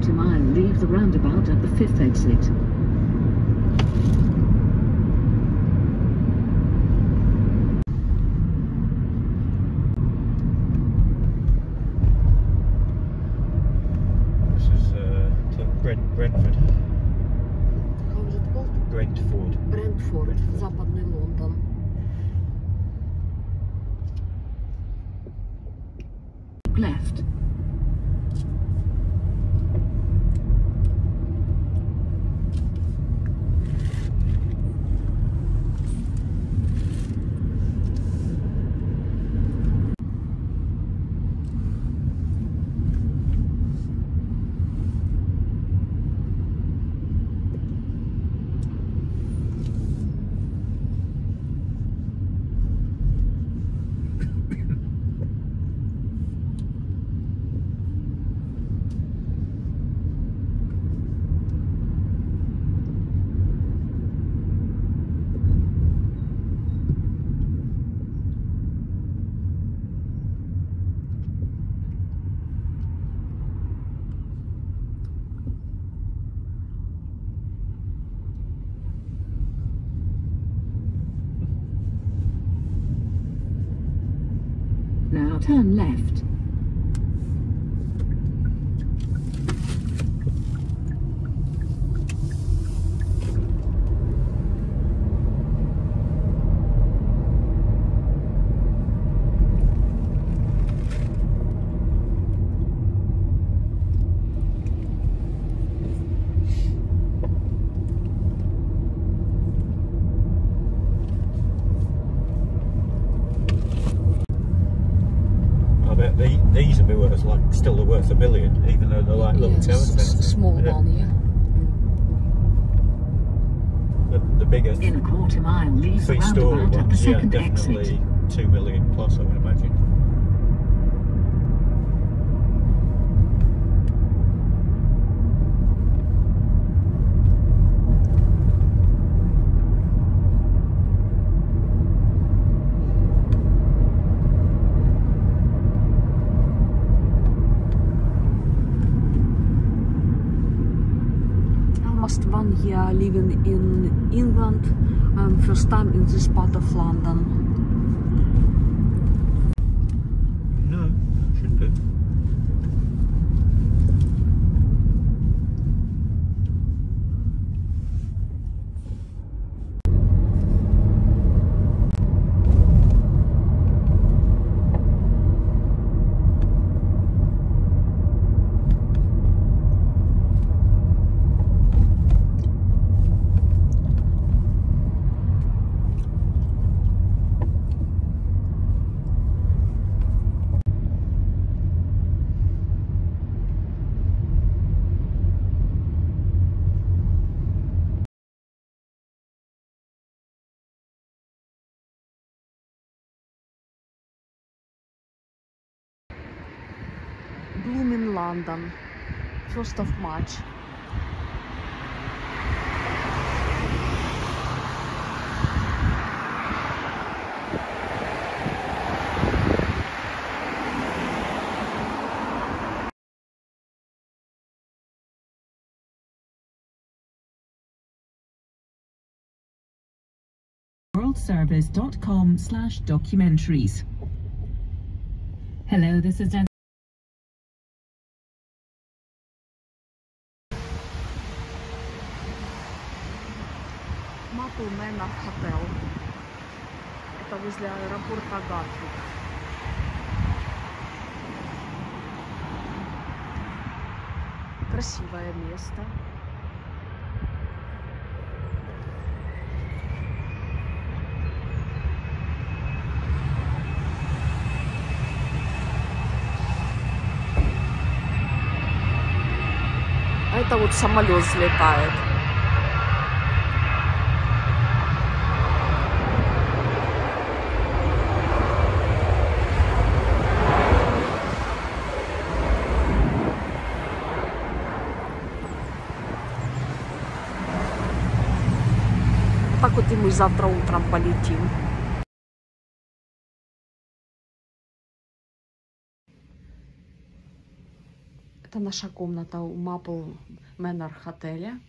quarter mile, leave the roundabout at the fifth exit. This is uh, to Brent, Brentford. How is it called? Brentford. Брентфорд, западный Turn left. I bet the, these will be worth like still are worth a million, even though they're like little Yes, town s- centres. small Yeah. one, yeah. The, the bigger In a quarter mile, leave the three story roundabout at the ones, yeah, second exit. definitely two million plus, I would imagine. First time in this part of London. Blooming London. 1st of March. worldservice.com slash documentaries. Hello, this is Dan. Manor Hotel. Это возле аэропорта Гатвик. Красивое место. А это вот самолет взлетает. Так вот и мы завтра утром полетим. Это наша комната у Maple Manor отеля.